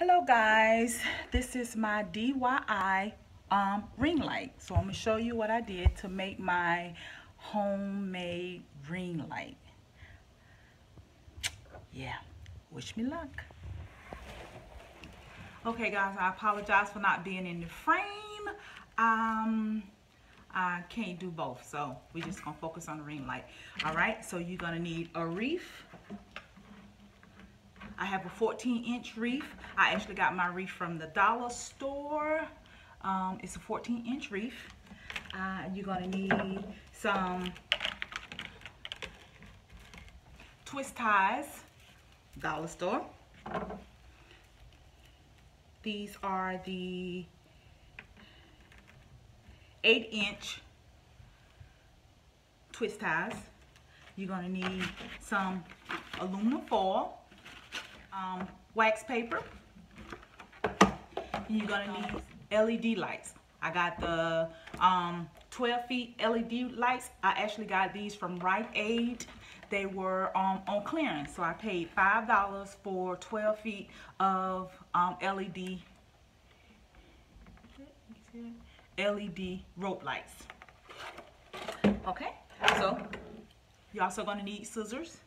Hello guys, this is my DIY um, ring light. So I'm to show you what I did to make my homemade ring light. Yeah, wish me luck. Okay guys, I apologize for not being in the frame. Um, I can't do both, so we're just to focus on the ring light. Alright, so you're to need a wreath I have a 14 inch reef. I actually got my reef from the dollar store. Um, it's a 14 inch reef. Uh, you're gonna need some twist ties, dollar store. These are the eight inch twist ties. You're gonna need some aluminum foil um, wax paper. You're gonna need LED lights. I got the um, 12 feet LED lights. I actually got these from Rite Aid. They were um, on clearance, so I paid $5 for 12 feet of um, LED LED rope lights. Okay, so you're also gonna need scissors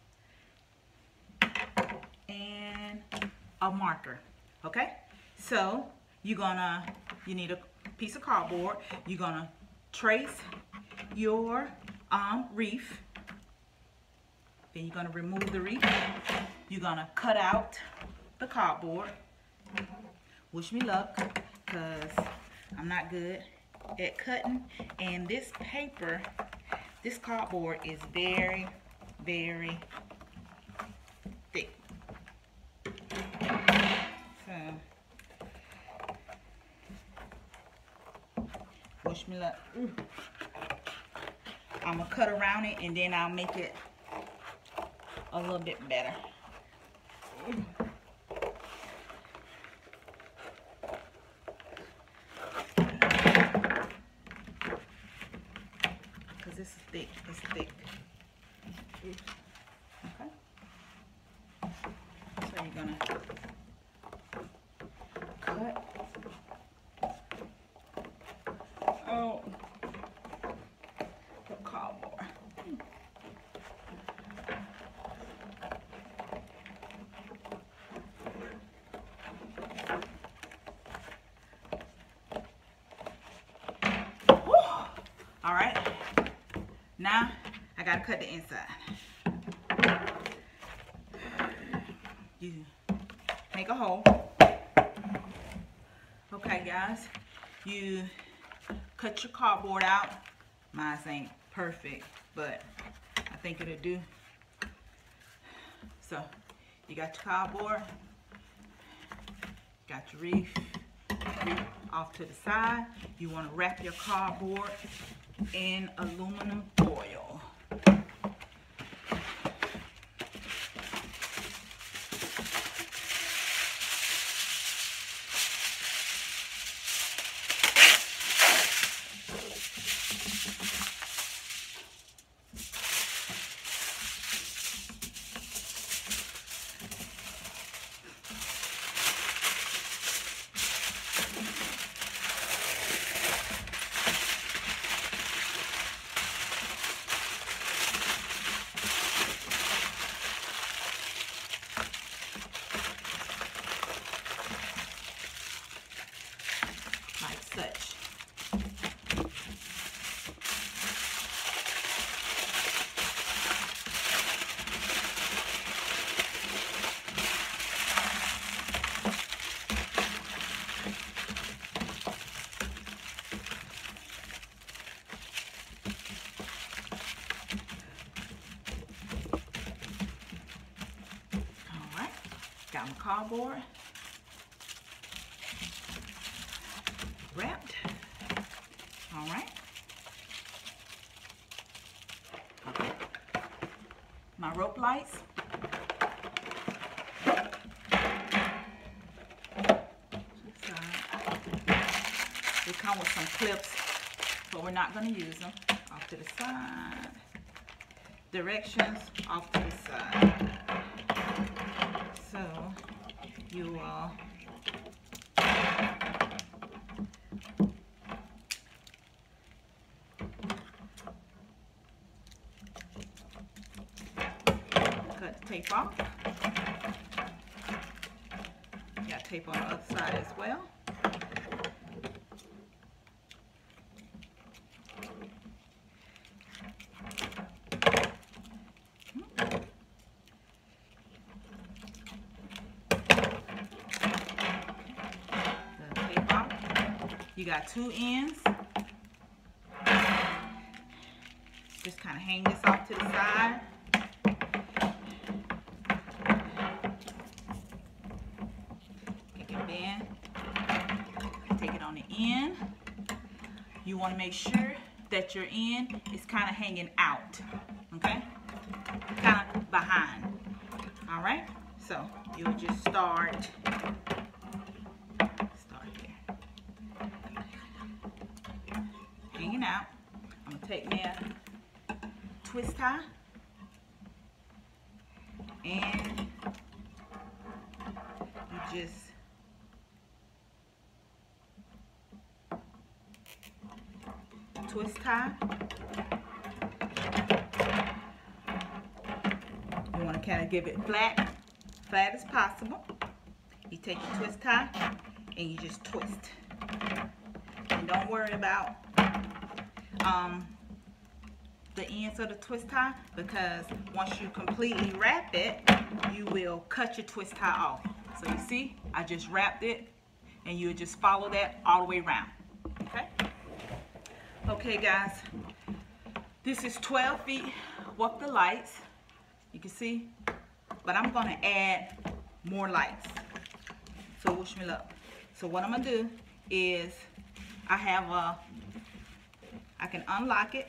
a marker okay? So you're gonna you need a piece of cardboard you're gonna trace your um, reef then you're gonna remove the reef you're gonna cut out the cardboard. Wish me luck because I'm not good at cutting and this paper this cardboard is very very Me luck. Mm. I'm going to cut around it and then I'll make it a little bit better. Because this is thick. It's thick. Okay. So you're going to All right. Now I gotta cut the inside. You make a hole. Okay, guys. You cut your cardboard out. Mine ain't perfect, but I think it'll do. So you got your cardboard, got your reef off to the side. You want to wrap your cardboard in aluminum foil. Got my cardboard wrapped. All right. My rope lights. They come with some clips, but we're not going to use them. Off to the side. Directions off to the side. So you uh, tape. Got tape on the other side as well. The tape off. You got two ends. Just kind of hang this off to the side. Take it bend. Take it on the end. You want to make sure that your end is kind of hanging out. Okay? Kind of behind. Alright? So you'll just start. Start here. Hanging out. I'm gonna take me a twist tie and you just twist tie. You want to kind of give it flat, flat as possible. You take your twist tie and you just twist. And don't worry about um, the ends of the twist tie because once you completely wrap it, you will cut your twist tie off. So you see, I just wrapped it and you just follow that all the way around. Okay? Okay guys, this is 12 feet, walk the lights. You can see, but I'm gonna add more lights. So wish me luck. So what I'm gonna do is I have a, I can unlock it.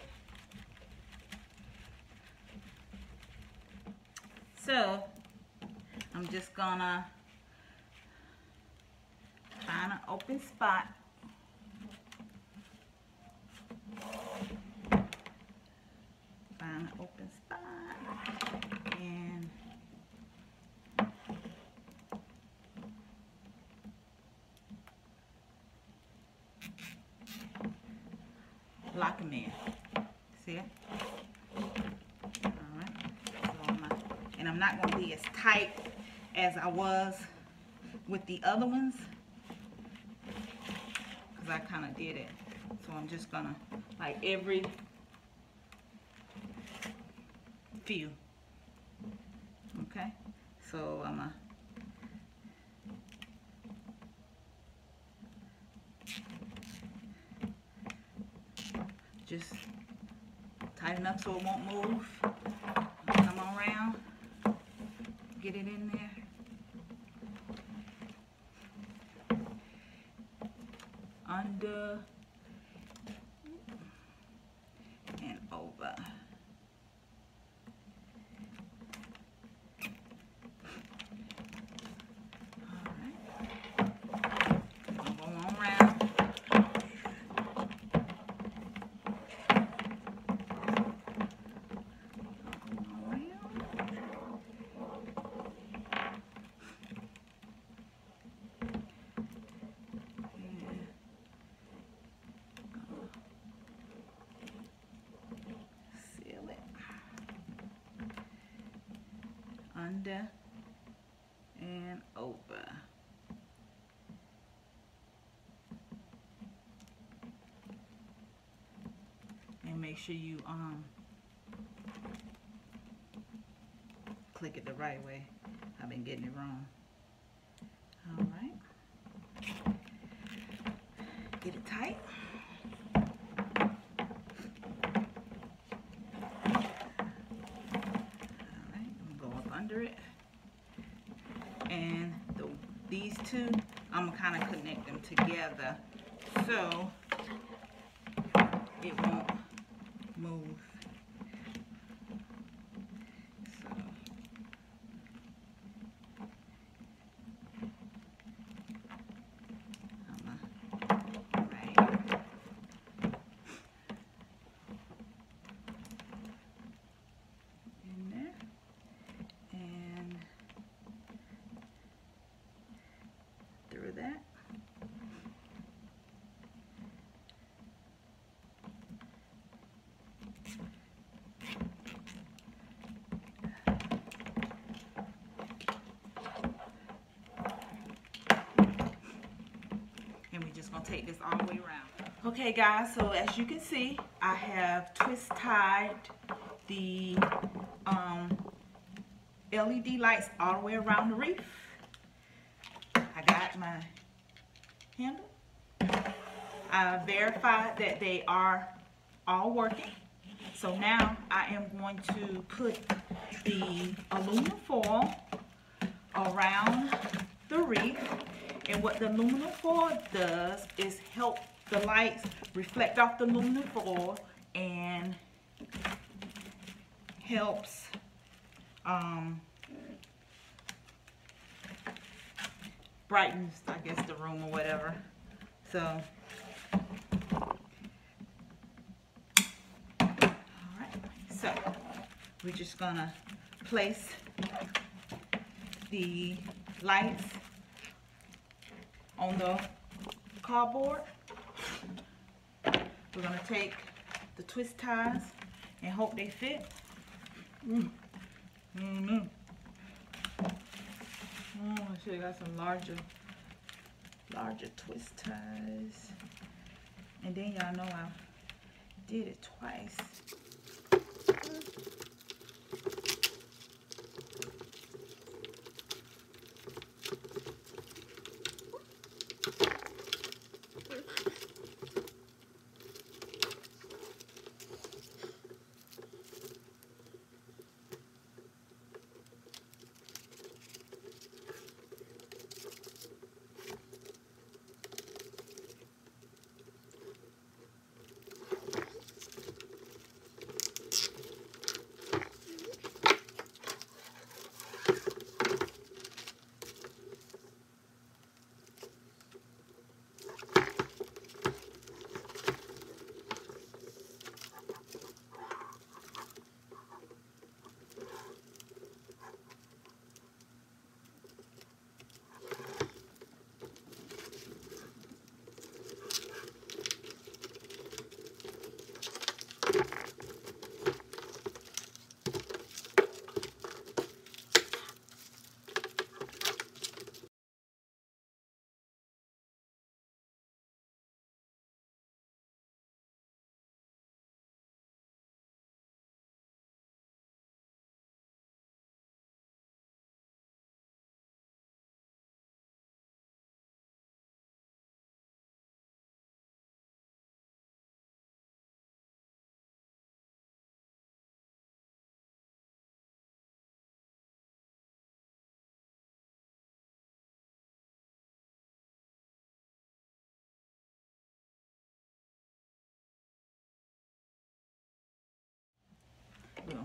So I'm just gonna find an open spot. Find an open spot and lock them in. See it? And I'm not going to be as tight as I was with the other ones. Because I kind of did it. So I'm just to, like every few. Okay? So I'm to just tighten up so it won't move. Come around, get it in there. Under and over. Alright. Go on around. Seal it. Under and over. And make sure you um click it the right way. I've been getting it wrong. All right. Get it tight. All right, I'm gonna go up under it. And the, these two, I'm gonna kind of connect them together so it won't move. through that. And we're just gonna take this all the way around. Okay guys, so as you can see, I have twist tied the um, LED lights all the way around the reef. My handle. I verified that they are all working. So now I am going to put the aluminum foil around the reef. And what the aluminum foil does is help the lights reflect off the aluminum foil and helps um, brightens, I guess, the room or whatever. So, alright, so we're just gonna place the lights on the cardboard. We're gonna take the twist ties and hope they fit. Mm. Mm -hmm. Oh, I should have got some larger, larger twist ties. And then y'all know I did it twice.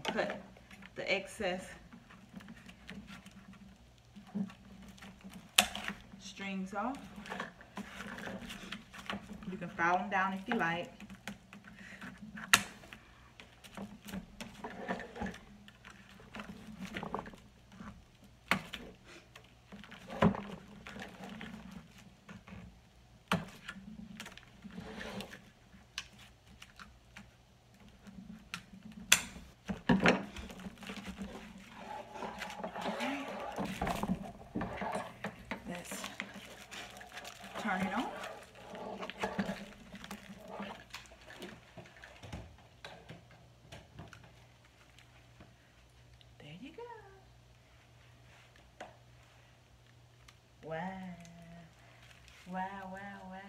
Cut the excess strings off. You can file them down if you like. Turn it on. There you go. Wow. Wow, wow, wow.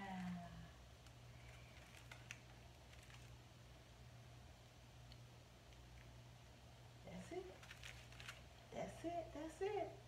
That's it. That's it. That's it.